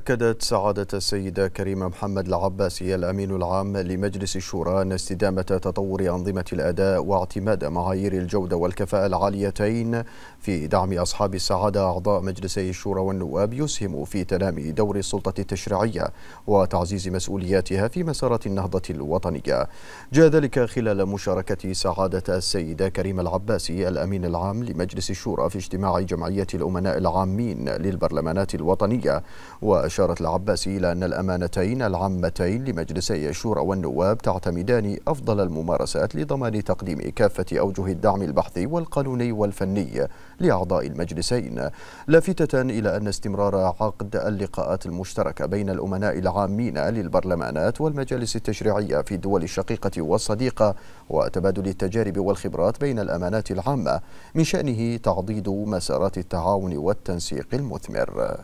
أكدت سعادة السيدة كريمة محمد العباسي الأمين العام لمجلس الشورى أن استدامة تطور أنظمة الأداء واعتماد معايير الجودة والكفاءة العاليتين في دعم أصحاب السعادة أعضاء مجلسي الشورى والنواب يسهم في تنامي دور السلطة التشريعية وتعزيز مسؤولياتها في مسارات النهضة الوطنية. جاء ذلك خلال مشاركة سعادة السيدة كريمة العباسي الأمين العام لمجلس الشورى في اجتماع جمعية الأمناء العامين للبرلمانات الوطنية و وأشارت العباسي إلى أن الأمانتين العامتين لمجلسي الشورى والنواب تعتمدان أفضل الممارسات لضمان تقديم كافة أوجه الدعم البحثي والقانوني والفني لأعضاء المجلسين لافتة إلى أن استمرار عقد اللقاءات المشتركة بين الأمناء العامين للبرلمانات والمجالس التشريعية في الدول الشقيقة والصديقة وتبادل التجارب والخبرات بين الأمانات العامة من شأنه تعضيد مسارات التعاون والتنسيق المثمر.